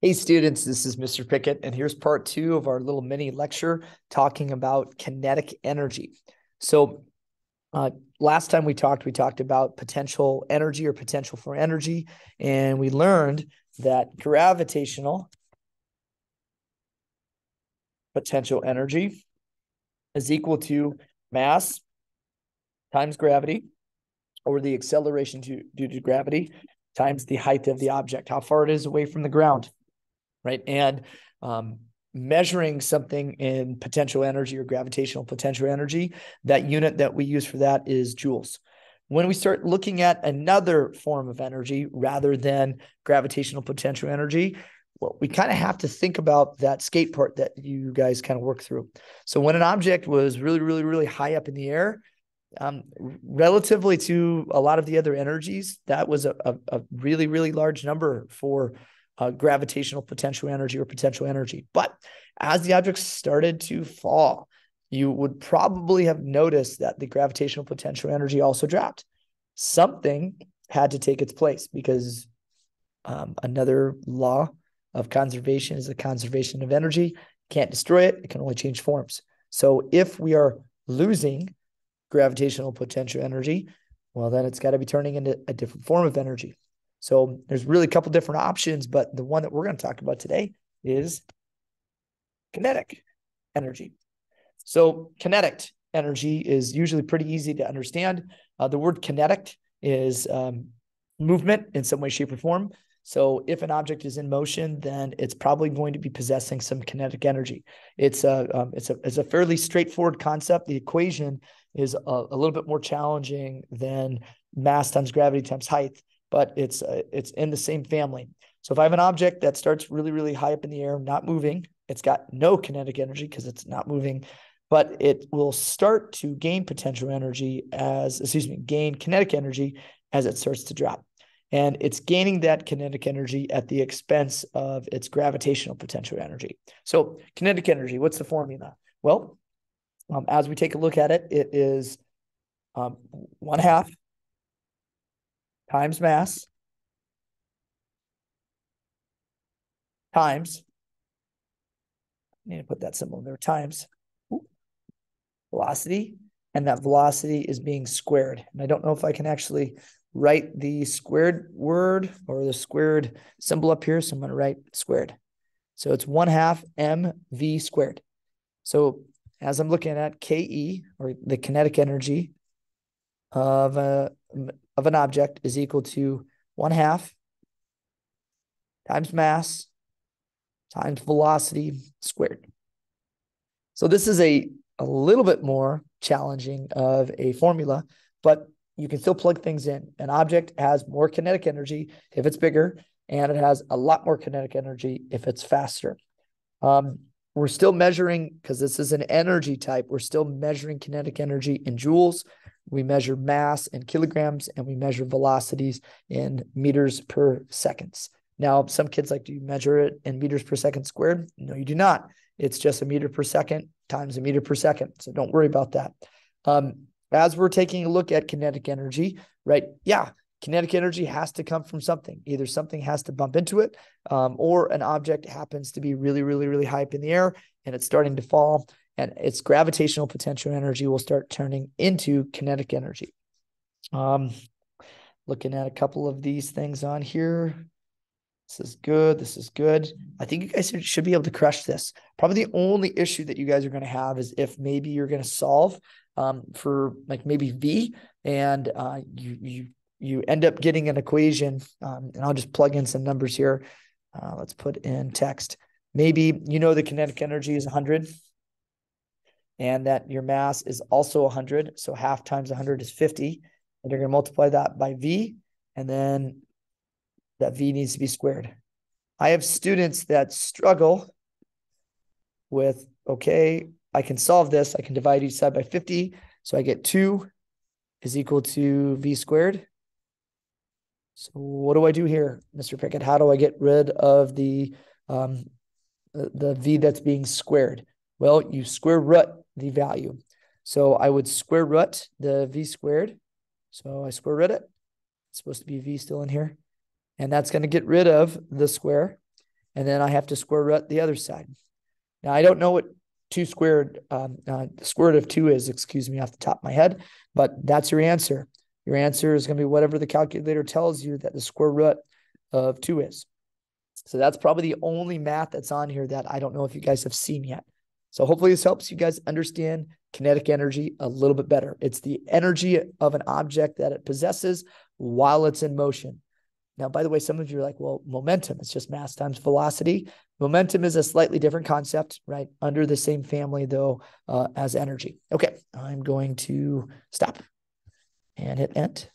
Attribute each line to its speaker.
Speaker 1: Hey students, this is Mr. Pickett, and here's part two of our little mini lecture talking about kinetic energy. So uh, last time we talked, we talked about potential energy or potential for energy, and we learned that gravitational potential energy is equal to mass times gravity or the acceleration due to gravity times the height of the object, how far it is away from the ground right? And um, measuring something in potential energy or gravitational potential energy, that unit that we use for that is joules. When we start looking at another form of energy rather than gravitational potential energy, well, we kind of have to think about that skate park that you guys kind of work through. So when an object was really, really, really high up in the air, um, relatively to a lot of the other energies, that was a, a, a really, really large number for uh, gravitational potential energy or potential energy. But as the object started to fall, you would probably have noticed that the gravitational potential energy also dropped. Something had to take its place because um, another law of conservation is the conservation of energy. Can't destroy it, it can only change forms. So if we are losing gravitational potential energy, well, then it's got to be turning into a different form of energy. So there's really a couple different options, but the one that we're going to talk about today is kinetic energy. So kinetic energy is usually pretty easy to understand. Uh, the word kinetic is um, movement in some way, shape, or form. So if an object is in motion, then it's probably going to be possessing some kinetic energy. It's a um, it's a it's a fairly straightforward concept. The equation is a, a little bit more challenging than mass times gravity times height but it's uh, it's in the same family. So if I have an object that starts really really high up in the air, not moving, it's got no kinetic energy because it's not moving, but it will start to gain potential energy as excuse me, gain kinetic energy as it starts to drop. And it's gaining that kinetic energy at the expense of its gravitational potential energy. So, kinetic energy, what's the formula? Well, um, as we take a look at it, it is um, one half times mass. Times, I need to put that symbol there, times. Velocity, and that velocity is being squared. And I don't know if I can actually write the squared word or the squared symbol up here, so I'm going to write squared. So it's one half mv squared. So as I'm looking at KE, or the kinetic energy of a of an object is equal to one half times mass times velocity squared. So this is a, a little bit more challenging of a formula, but you can still plug things in. An object has more kinetic energy if it's bigger, and it has a lot more kinetic energy if it's faster. Um, we're still measuring, because this is an energy type, we're still measuring kinetic energy in joules. We measure mass in kilograms and we measure velocities in meters per seconds. Now, some kids like, do you measure it in meters per second squared? No, you do not. It's just a meter per second times a meter per second. So don't worry about that. Um, as we're taking a look at kinetic energy, right? Yeah, kinetic energy has to come from something. Either something has to bump into it, um, or an object happens to be really, really, really high up in the air and it's starting to fall and its gravitational potential energy will start turning into kinetic energy. Um, looking at a couple of these things on here. This is good. This is good. I think you guys should be able to crush this. Probably the only issue that you guys are going to have is if maybe you're going to solve um, for like maybe V and uh, you you you end up getting an equation. Um, and I'll just plug in some numbers here. Uh, let's put in text. Maybe you know the kinetic energy is 100 and that your mass is also 100. So half times 100 is 50. And you're going to multiply that by V, and then that V needs to be squared. I have students that struggle with, okay, I can solve this. I can divide each side by 50. So I get 2 is equal to V squared. So what do I do here, Mr. Pickett? How do I get rid of the um, the, V that's being squared? Well, you square root the value. So I would square root the v squared. So I square root it. It's supposed to be v still in here. And that's going to get rid of the square. and then I have to square root the other side. Now I don't know what two squared, um, uh, the square root of two is, excuse me, off the top of my head, but that's your answer. Your answer is going to be whatever the calculator tells you that the square root of two is. So that's probably the only math that's on here that I don't know if you guys have seen yet. So hopefully this helps you guys understand kinetic energy a little bit better. It's the energy of an object that it possesses while it's in motion. Now, by the way, some of you are like, well, momentum, it's just mass times velocity. Momentum is a slightly different concept, right? Under the same family, though, uh, as energy. Okay, I'm going to stop and hit end.